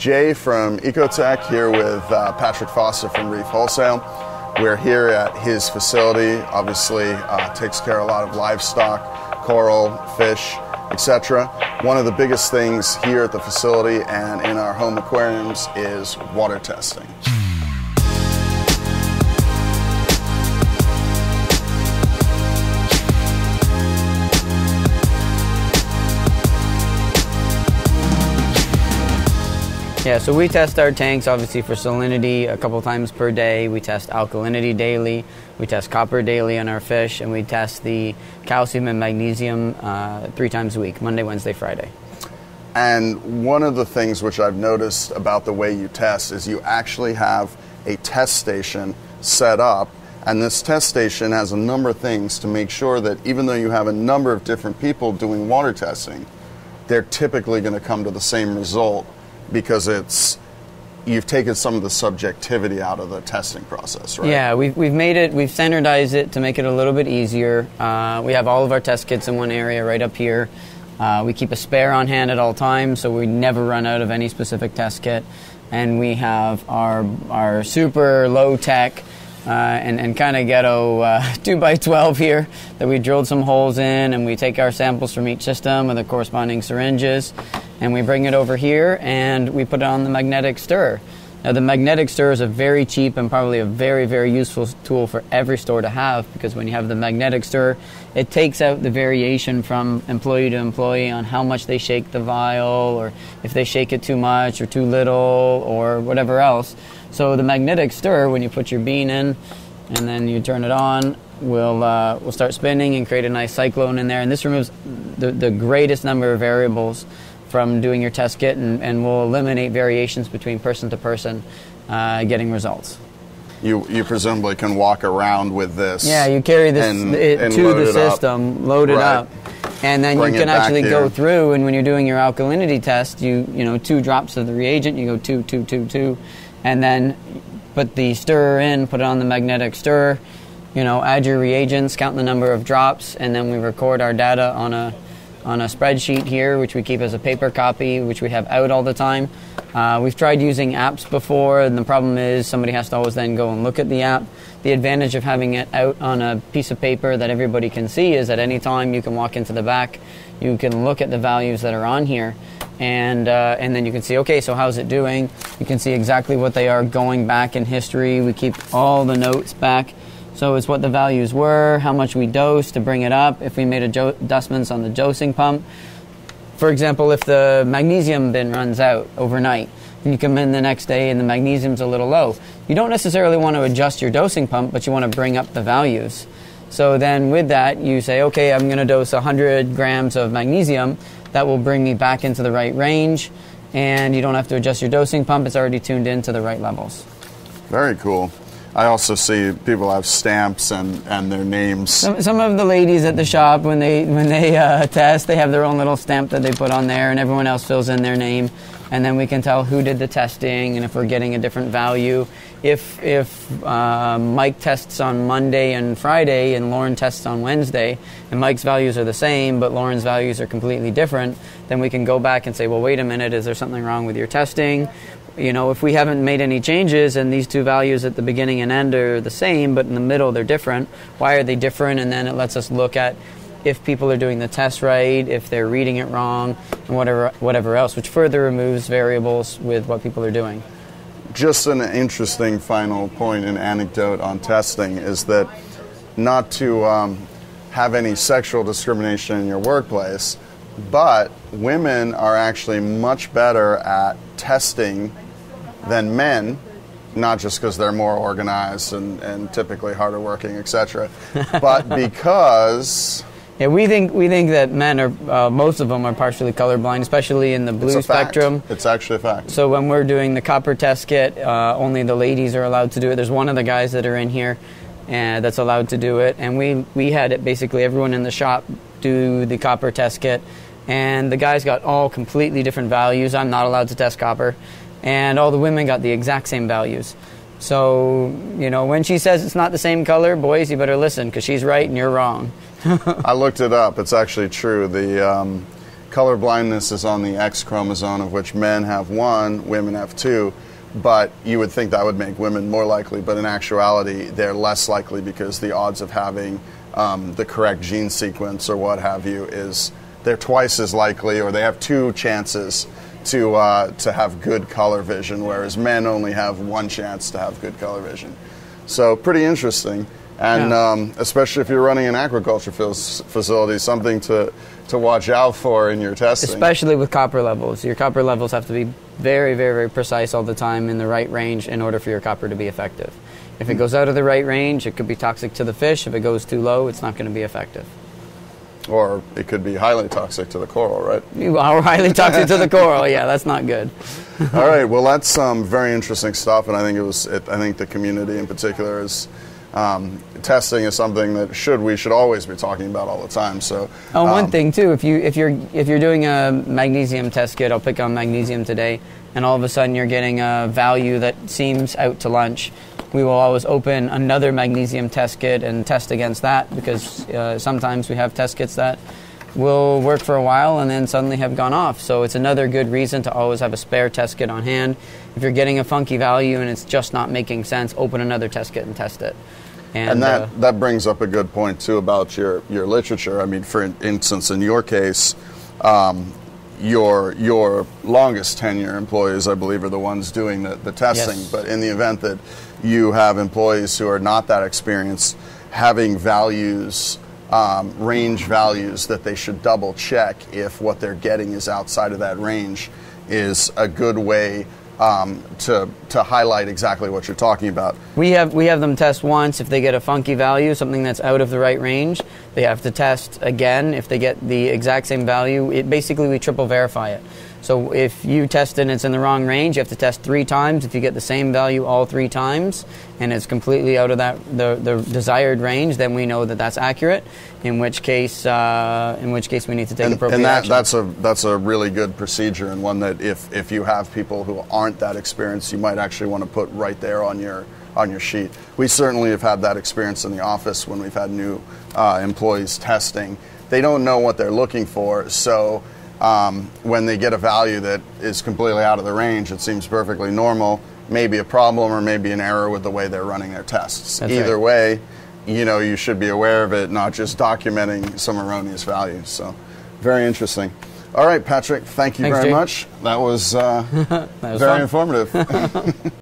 Jay from Ecotech here with uh, Patrick Foster from Reef Wholesale. We're here at his facility. Obviously, uh, takes care of a lot of livestock, coral, fish, etc. One of the biggest things here at the facility and in our home aquariums is water testing. Yeah, so we test our tanks obviously for salinity a couple times per day. We test alkalinity daily. We test copper daily on our fish, and we test the calcium and magnesium uh, three times a week Monday, Wednesday, Friday. And one of the things which I've noticed about the way you test is you actually have a test station set up. And this test station has a number of things to make sure that even though you have a number of different people doing water testing, they're typically going to come to the same result because it's you've taken some of the subjectivity out of the testing process, right? Yeah, we've, we've made it, we've standardized it to make it a little bit easier. Uh, we have all of our test kits in one area right up here. Uh, we keep a spare on hand at all times, so we never run out of any specific test kit. And we have our, our super low tech uh, and, and kind of ghetto uh, 2 by 12 here that we drilled some holes in, and we take our samples from each system with the corresponding syringes, and we bring it over here and we put it on the magnetic stir. Now, the magnetic stir is a very cheap and probably a very, very useful tool for every store to have because when you have the magnetic stir, it takes out the variation from employee to employee on how much they shake the vial or if they shake it too much or too little or whatever else. So, the magnetic stir, when you put your bean in and then you turn it on, will uh, will start spinning and create a nice cyclone in there. And this removes the, the greatest number of variables from doing your test kit and, and will eliminate variations between person to person uh, getting results. You, you presumably can walk around with this. Yeah, you carry this and, it and to the it up. system, load it Right. up, and then Bring you can actually here. go through. And when you're doing your alkalinity test, you you know two drops of the reagent, you go two two two two, and then put the stirrer in, put it on the magnetic stirrer, you know, add your reagents, count the number of drops, and then we record our data on a on a spreadsheet here, which we keep as a paper copy, which we have out all the time. Uh, we've tried using apps before, and the problem is somebody has to always then go and look at the app. The advantage of having it out on a piece of paper that everybody can see is at any time you can walk into the back, you can look at the values that are on here, and uh, and then you can see okay, so how's it doing? You can see exactly what they are going back in history. We keep all the notes back. So it's what the values were, how much we dosed to bring it up, if we made adjustments on the dosing pump. For example, if the magnesium bin runs out overnight, and you come in the next day and the magnesium's a little low, you don't necessarily want to adjust your dosing pump, but you want to bring up the values. So then with that, you say, okay, I'm going to dose 100 grams of magnesium. That will bring me back into the right range, and you don't have to adjust your dosing pump. It's already tuned in to the right levels. Very cool. I also see people have stamps and, and their names. Some, some of the ladies at the shop, when they when they uh, test, they have their own little stamp that they put on there, and everyone else fills in their name, and then we can tell who did the testing and if we're getting a different value. If if uh, Mike tests on Monday and Friday, and Lauren tests on Wednesday, and Mike's values are the same, but Lauren's values are completely different, then we can go back and say, well, wait a minute, is there something wrong with your testing? You know, if we haven't made any changes and these two values at the beginning and end are the same, but in the middle they're different, why are they different? And then it lets us look at if people are doing the test right, if they're reading it wrong, and whatever, whatever else, which further removes variables with what people are doing. Just an interesting final point and anecdote on testing is that not to um, have any sexual discrimination in your workplace, but women are actually much better at testing than men, not just because they're more organized and, and typically harder working, etc., but because Yeah, we think we think that men are uh, most of them are partially colorblind, especially in the it's blue fact. spectrum. It's actually a fact. So when we're doing the copper test kit, uh, only the ladies are allowed to do it. There's one of the guys that are in here uh, that's allowed to do it, and we we had it basically everyone in the shop do the copper test kit, and the guys got all completely different values. I'm not allowed to test copper, and all the women got the exact same values. So you know when she says it's not the same color, boys, you better listen because she's right and you're wrong. I looked it up. It's actually true. The um, color blindness is on the X chromosome, of which men have one, women have two. But you would think that would make women more likely, but in actuality, they're less likely because the odds of having um, the correct gene sequence or what have you is they're twice as likely, or they have two chances to uh, to have good color vision, whereas men only have one chance to have good color vision. So pretty interesting, and Yeah. um, especially if you're running an aquaculture facility, something to to watch out for in your testing. especially with copper levels. Your copper levels have to be very, very, very precise all the time in the right range in order for your copper to be effective. If it goes out of the right range, it could be toxic to the fish. If it goes too low, it's not going to be effective. or it could be highly toxic to the coral, right? Are highly toxic to the coral. Yeah, that's not good. All right. Well, that's um, very interesting stuff, and I think it was. It, I think the community in particular is um, testing is something that should we should always be talking about all the time. So, Oh, one um, thing too, if you if you're if you're doing a magnesium test kit, I'll pick on magnesium today, and all of a sudden you're getting a value that seems out to lunch. We will always open another magnesium test kit and test against that because uh, sometimes we have test kits that will work for a while and then suddenly have gone off. So it's another good reason to always have a spare test kit on hand. If you're getting a funky value and it's just not making sense, open another test kit and test it. And that, uh, that brings up a good point too about your, your literature. I mean, for instance, in your case, um, your your longest tenure employees, I believe, are the ones doing the, the testing. Yes. But in the event that you have employees who are not that experienced, having values, um, range values that they should double check if what they're getting is outside of that range is a good way um, to to highlight exactly what you're talking about. We have we have them test once if they get a funky value, something that's out of the right range. They have to test again if they get the exact same value. It basically we triple verify it. So if you test it and it's in the wrong range, you have to test three times. If you get the same value all three times and it's completely out of that the, the desired range, then we know that that's accurate. In which case, uh, in which case we need to take and, appropriate and that, action. that's a that's a really good procedure and one that if, if you have people who aren't that experienced you might actually want to put right there on your on your sheet we certainly have had that experience in the office when we've had new uh, employees testing they don't know what they're looking for so um, when they get a value that is completely out of the range it seems perfectly normal maybe a problem or maybe an error with the way they're running their tests That's either right. way you know you should be aware of it not just documenting some erroneous values so very interesting all right patrick thank you Thanks, very Jake. much that was, uh, That was very fun. informative